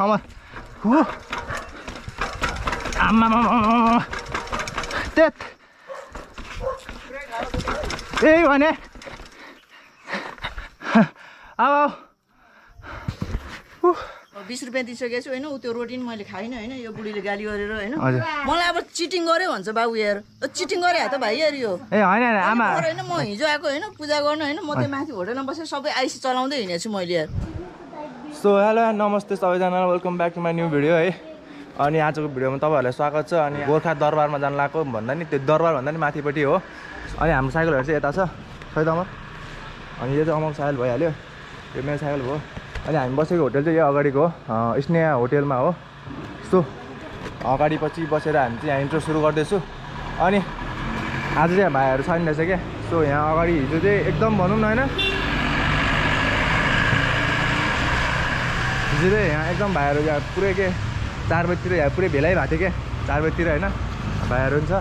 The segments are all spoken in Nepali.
अमर हु आम्मा त्यत त्यही भने अब बिस रुपियाँ दिइसकेको छु होइन ऊ त्यो रोटी नि मैले खाइनँ होइन यो बुढीले गाली गरेर होइन। मलाई अब चिटिङ गर्यो भन्छ बाबु यार। चिटिङ गरे त भाइ यार यो। ए होइन आमा। होइन म हिजो आएको होइन पूजा गर्नु होइन म त्यहाँ माथि होटेलमा बसेर सबै आइसी चलाउँदै हिँडेको छु मैले यार। सो हेलो नमस्ते सबैजना welcome back to my new video है। अनि आजको भिडियोमा तपाईँहरूलाई स्वागत छ। अनि गोर्खा दरबारमा जानु लागेको भन्दा नि त्यो दरबार भन्दा नि माथिपट्टि हो। अनि हाम्रो साइकलहरू चाहिँ यता छ। खै त अमर। अनि यो चाहिँ अमर साइकल भइहाल्यो। यो मेरो साइकल भयो अनि हामी बसेको होटल चाहिँ यो अगाडिको हो स्नेहा होटेलमा हो। सो अगाडि पछि बसेर हामी चाहिँ यहाँ इन्ट्रो सुरु गर्दैछु। अनि आज चाहिँ भाइहरू छैन रहेछ क्या। सो यहाँ अगाडि हिजो चाहिँ एकदम भनौँ न होइन? हिजो यहाँ एकदम भाइहरू यहाँ पुरै के चार बजीतिर यहाँ पुरै भेलै भएको थियो क्या चार बजीतिर होइन भाइहरू पनि छ।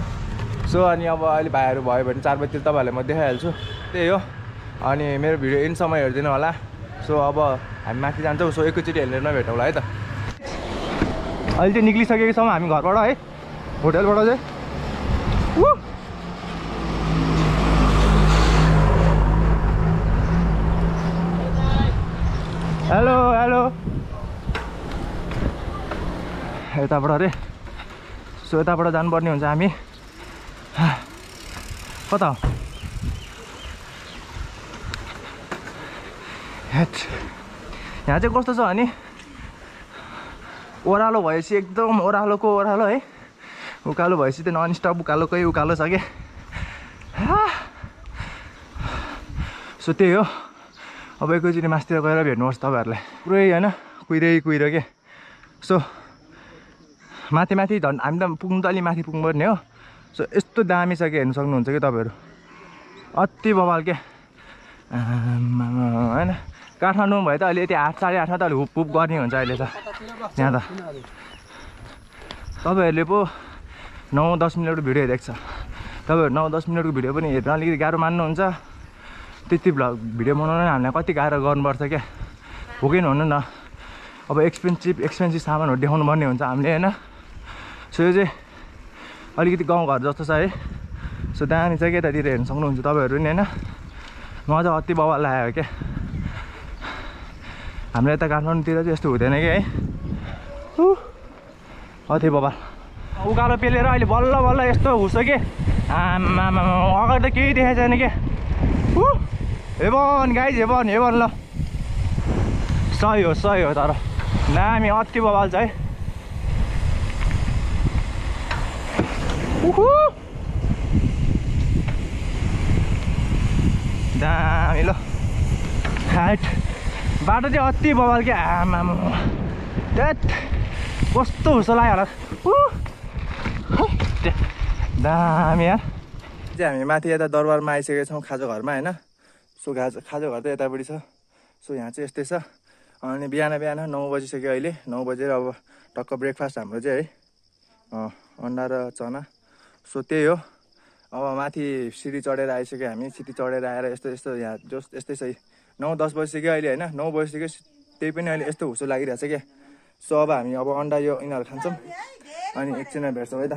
सो अनि अब अहिले भाइहरू भयो भने चार बजीतिर तपाईँहरूलाई म देखाइहाल्छु। त्यही हो। अनि मेरो भिडियो इनसम्म हेरिदिनु होला। सो अब हामी माथि जान्छौँ। सो एकैचोटि हेरेर नभेटौँला है त। अहिले चाहिँ निक्लिसकेको छौँ हामी घरबाट है होटेलबाट चाहिँ उ! हेलो हेलो यताबाट अरे। सो यताबाट जानुपर्ने हुन्छ हामी। कता हो? हेट। यहाँ चाहिँ कस्तो छ भने ओह्रालो भएपछि एकदम ओह्रालोको ओह्रालो है। उकालो भएपछि त्यो ननस्टप उकालोकै उकालो छ क्या सो त्यही हो। अब एकैचोटि मासतिर गएर भेट्नुहोस् तपाईँहरूलाई। पुरै होइन कुहिरै कुहिरो के? सो माथि माथि झन् हामी त पुग्नु त अलि माथि पुग्नुपर्ने हो। सो यस्तो दामी छ कि हेर्नु सक्नुहुन्छ कि तपाईँहरू? अति बवाल के? होइन? काठमाडौँमा भए त अहिले यति आठ साढे आठमा त अहिले हुप हुप गर्ने हुन्छ अहिले त। यहाँ त। तपाईँहरूले पो नौ दस मिनटको भिडियो देख्छ। तपाईँहरू नौ दस मिनटको भिडियो पनि हेर्न अलिकति गाह्रो मान्नुहुन्छ। त्यति भ्लग भिडियो बनाउनु हामीलाई कति गाह्रो गर्नुपर्छ क्या हो कि हुनु न। अब एक्सपेन्सिभ एक्सपेन्सिभ सामानहरू देखाउनु पर्ने हुन्छ हामीले होइन? सो यो चाहिँ अलिकति गाउँघर जस्तो छ है सो दामी क्या यतातिर हेर्नु सक्नुहुन्छ तपाईँहरू नि होइन मजा अति बवाल लाग्यो क्या हाम्रो यता काठमाडौँतिर चाहिँ यस्तो हुँदैन कि है अति बवाल उकालो पेलेर अहिले बल्ल बल्ल यस्तो घुस्छ कि आमामा अगाडि त केही देखाएको छैन क्या हेबन गाइज हेबन हेबन ल सही हो सही हो तर दामी अति बवाल छ है दामी ल हाइट बाटो चाहिँ अति बवाल क्या आमामा त्यत कस्तो हुसो लाग्यो होला दामी यार चाहिँ हामी माथि यता दरबारमा आइसकेका छौँ खाजो घरमा होइन सो खाजो खाजो घर त यतापट्टि छ सो यहाँ चाहिँ यस्तै छ अनि बिहान बिहान नौ बजिसक्यो अहिले नौ बजेर अब टक्क ब्रेकफास्ट हाम्रो चाहिँ है अन्डा र चना सो त्यही हो अब माथि सिडी चढेर आइसक्यो हामी सिडी चढेर आएर यस्तो यस्तो यहाँ जस यस्तै छ। नौ दस बजिसक्यो अहिले होइन? नौ बजिसक्यो त्यही पनि अहिले यस्तो हुसो लागिरहेछ क्या सो अब हामी अब अन्डा यो यिनीहरू खान्छौँ। अनि एकछिनमा भेट्छौँ है त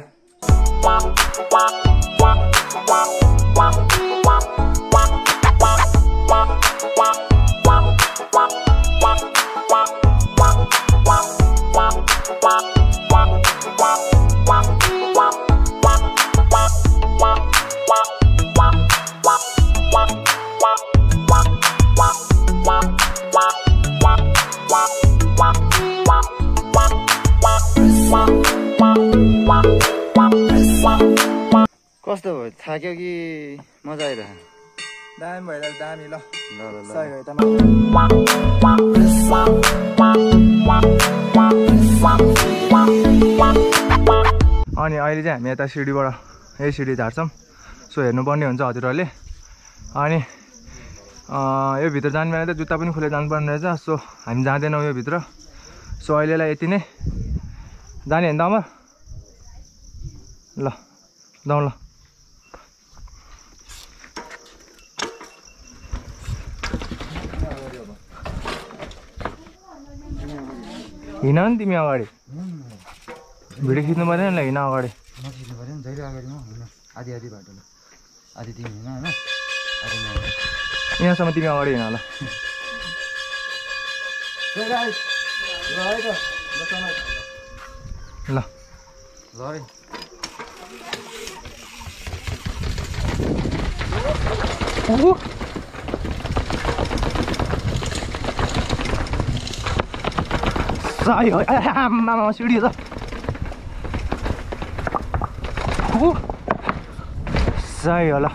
कस्तो भयो? थाक्यो कि मजा आइरहेको दामी भइरहेको दामी। ल अनि अहिले चाहिँ हामी यता सिडीबाट यही सिडी झार्छौँ। सो हेर्नुपर्ने हुन्छ हजुरहरूले। अनि यो भित्र जानु बेला त जुत्ता पनि खुलेर जानुपर्ने रहेछ। सो हामी जाँदैनौँ यो भित्र। सो अहिलेलाई यति नै। जाने होइन त ल जाउँ ल। हिँड नि तिमी अगाडि। भिडियो खिच्नु पऱ्यो नि ल हिँड अगाडि। पनि जहिले अगाडिमा हुनु आधी आधी बाटोले आधी तिमी होइन होइन आधी यहाँसम्म तिमी अगाडि हिँड होला ल ल है Uhu. Sai rồi, à, mà. CD छ ओहो सही हो ल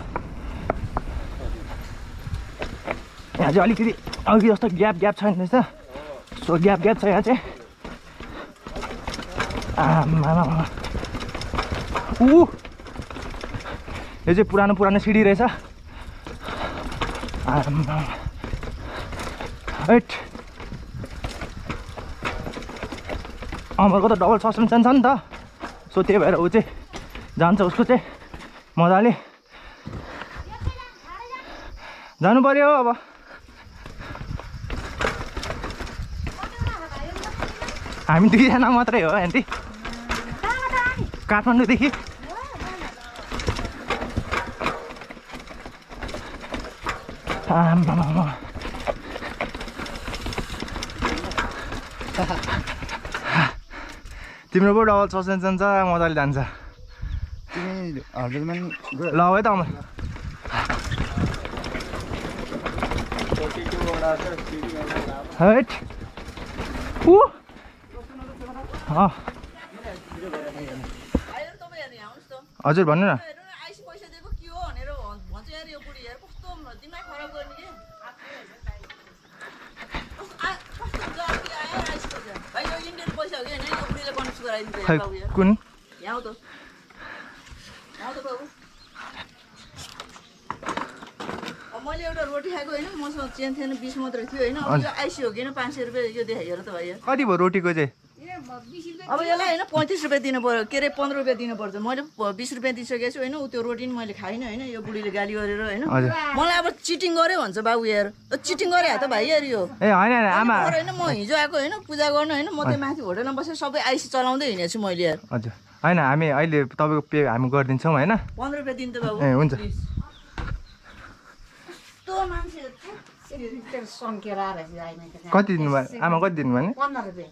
यहाँ चाहिँ अलिकति अघि जस्तो ग्याप ग्याप छैन रहेछ सो ग्याप ग्याप छ यहाँ चाहिँ आमामा ऊ यो चाहिँ पुरानो पुरानो सिडी रहेछ। हैट अमरको त डबल सस्पेन्सन छ नि त सो त्यही भएर ऊ चाहिँ जान्छ उसको चाहिँ मजाले। जानु पर्यो अब। हामी दुईजना मात्रै हो आन्टी। काठमाडौँदेखि। तिम्रो पो डबल सस्पेन्सन छ मजाले जान्छ। हजुरमा नि ल है त आमा हजुर भन्नु न खै कुन मैले एउटा रोटी खाएको होइन मसँग चेन थिएन बिस मात्रै थियो होइन। अब यो आइसी हो कि होइन पाँच सय रुपियाँ यो देखाइ हेर त भाइ। यार कति भयो रोटीको चाहिँ? अब यसलाई होइन पैँतिस रुपियाँ दिनु पऱ्यो के अरे पन्ध्र रुपियाँ दिनुपर्छ। मैले बिस रुपियाँ दिइसकेको छु होइन ऊ त्यो रोटी नि मैले खाइनँ होइन यो बुढीले गाली गरेर होइन। मलाई अब चिटिङ गर्यो भन्छ बाबु यार। चिटिङ गरे त भाइ यार यो। ए होइन म हिजो आएको होइन पूजा गर्नु होइन म त्यो माथि होटेलमा बसेर सबै आइसी चलाउँदै हिँडेको छु मैले यार। हजुर। होइन हामी अहिले तपाईँको पे हामी गरिदिन्छौँ होइन? पन्ध्र रुपियाँ दिनु त बाबु। ए हुन्छ। कति दिनुभयो? आमा कति दिनुभयो भने पन्ध्र रुपियाँ।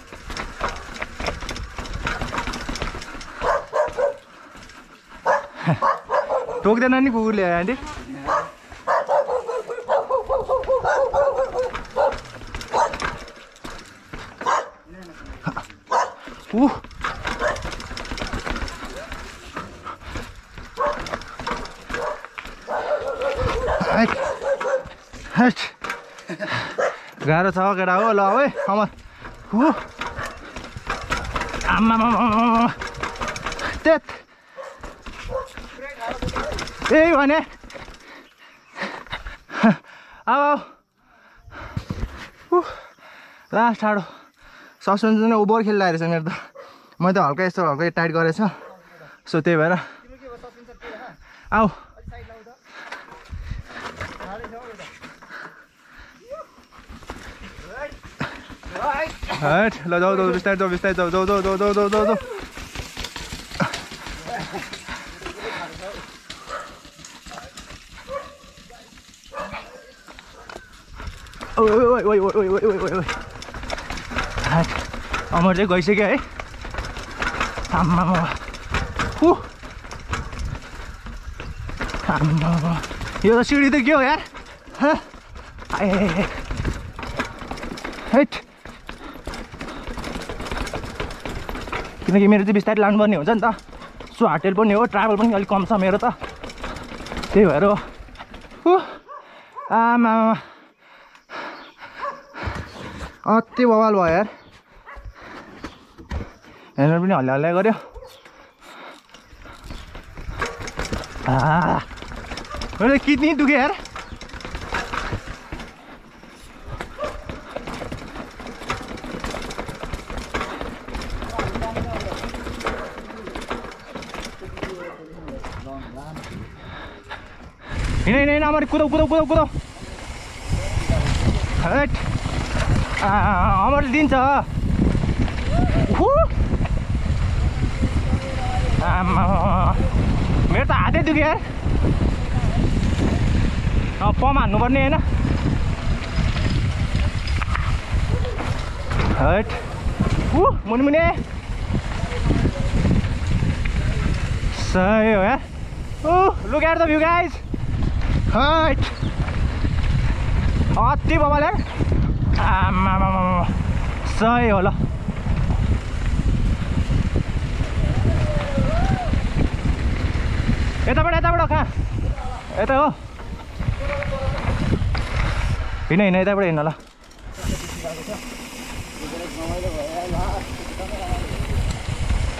टोक्दैन नि कुकुरले आन्टी ऊ गाह्रो छ केटा हो ल है अमर हु आमामा त्यत यही भने। अब लास्ट ठाडो। सस्पेन्सन नै ओभर खेलिरहेको रहेछ मेरो त। मैले त हल्का यस्तो हल्का टाइट गरेछ। सो त्यही भएर। आऊ। हट ल जाऊ जाऊ बिस्तारै जाऊ बिस्तारै जाऊ जाऊ जाऊ जाऊ जाऊ जाऊ जाऊ। ओइ अमर चाहिँ गइसक्यो है। आम्मा आम्मा यो त सिँढी त के हो यार? ए किनकि मेरो चाहिँ बिस्तारै लानुपर्ने हुन्छ नि त। सो हाटेल पनि हो ट्राभल पनि अलिक कम छ मेरो त। त्यही भएर हो। आमा अति बवाल भयो यार। हेलमेट पनि हल्ला हल्ला गऱ्यो त किडनी दुख्यो यार। हिँड हिँड हिँड कुदाउ कुदाउ कुदाउ कुदाउ। हट। अमर दिन्छ। आम्मा। मेरो त हातै दुख्यो यार। पम्प हान्नुपर्ने होइन। हट। ऊ मुनि मुनि सही हो यार। ऊ look at the view guys hot. अति बबाल आम्मामामा सही हो ल यताबाट यताबाट कहाँ यता हो हिँड हिँड यताबाट हिँड ल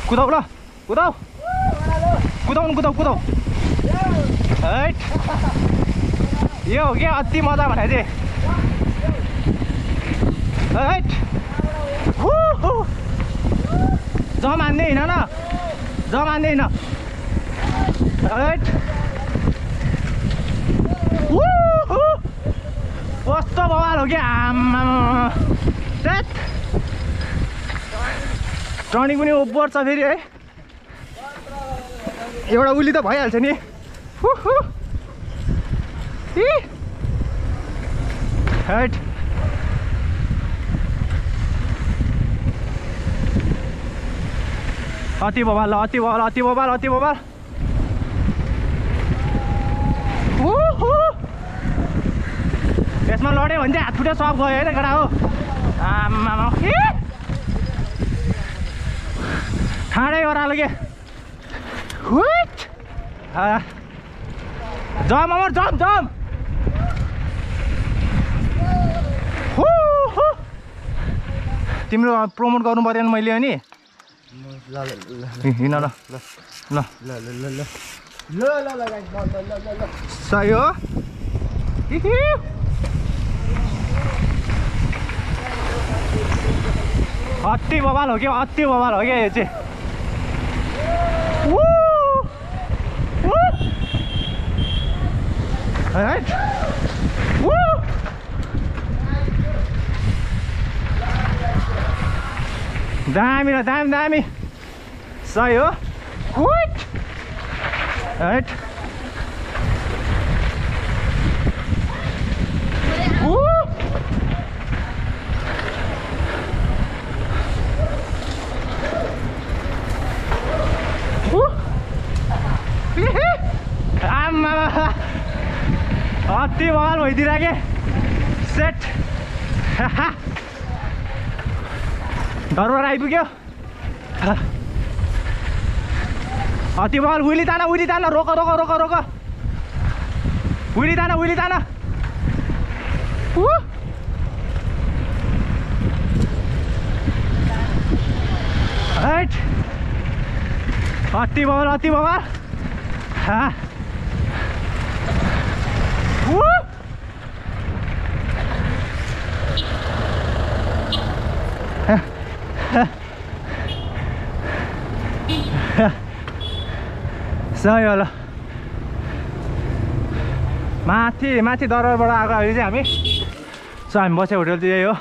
कुदाउ ल कुदाउ कुदाउ कुदाउ हैट यो हो क्या अति मजा भने चाहिँ हैट जमान्ने होइन न जमान्दै होइन हैट कस्तो बवाल हो कि आमा टेट टर्निङ पनि ओबर छ फेरि है? एउटा उली त भइहाल्छ नि। हट अति बबाल अति बबाल अति बबाल अति बबाल। यसमा लड्यो भने चाहिँ हात खुट्टा सब गयो है केटा हो आमामा इ। ठाडै ओह्रालो के। जम अमर जम जम। तिम्रो प्रमोट गर्नु नि मैले अनि ल ल ल हिँड ल ल ल ल ल ल ल ल ल गाइस ल ल ल ल ल सही हो। अति बवाल हो क्या अति बवाल हो क्या यो चाहिँ वु, दामी र दामी दामी सही हो वाट हट अति महल भइदिएर के सेट दरबार आइपुग्यो। त्यो बल उहिली तान उहिली तान रोक रोक रोक रोक। उहिली तान उहिली तान। हट अति बल अति बल हो ल माथि माथि दरबारबाट आएको अहिले चाहिँ हामी। सो हामी होटल चाहिँ यही हो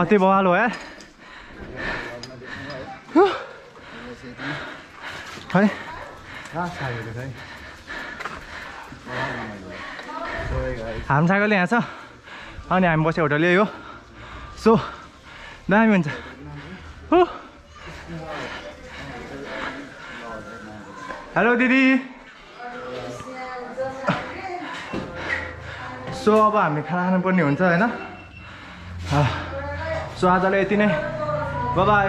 अति बवाल हो हुँ। हाम छागोले यहाँ छ। अनि हामी बसेको होटल यही हो सो दामी हुन्छ। हो? हेलो दिदी सो अब हामी खाना खानुपर्ने हुन्छ होइन? सो आजलाई यति नै। बाई